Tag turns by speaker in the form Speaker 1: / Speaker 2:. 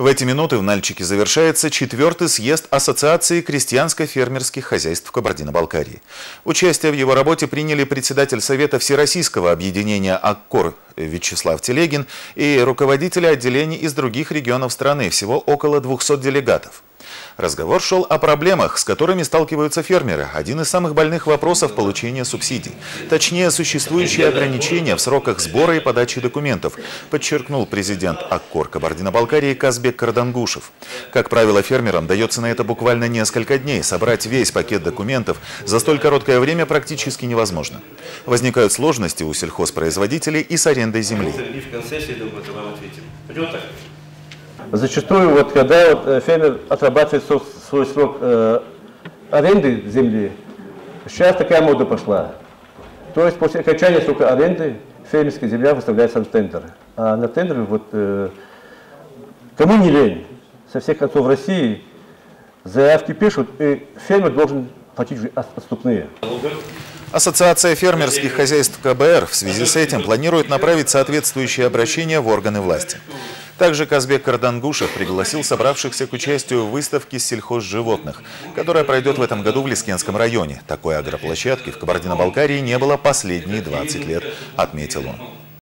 Speaker 1: В эти минуты в Нальчике завершается четвертый съезд Ассоциации крестьянско-фермерских хозяйств Кабардино-Балкарии. Участие в его работе приняли председатель Совета Всероссийского объединения «Аккор» Вячеслав Телегин и руководители отделений из других регионов страны, всего около 200 делегатов. Разговор шел о проблемах, с которыми сталкиваются фермеры. Один из самых больных вопросов – получения субсидий. Точнее, существующие ограничения в сроках сбора и подачи документов, подчеркнул президент Аккор Кабардино-Балкарии Казбек Кардангушев. Как правило, фермерам дается на это буквально несколько дней. Собрать весь пакет документов за столь короткое время практически невозможно. Возникают сложности у сельхозпроизводителей и с арендой земли.
Speaker 2: Зачастую, вот, когда вот, э, фермер отрабатывает свой срок э, аренды земли, сейчас такая мода пошла. То есть после окончания срока аренды фермерская земля выставляется на тендер. А на тендер вот, э, кому не лень, со всех концов России заявки пишут, и фермер должен платить отступные.
Speaker 1: Ассоциация фермерских хозяйств КБР в связи с этим планирует направить соответствующие обращения в органы власти. Также Казбек Кардангушев пригласил собравшихся к участию в выставке сельхозживотных, которая пройдет в этом году в Лискенском районе. Такой агроплощадки в Кабардино-Балкарии не было последние 20 лет, отметил он.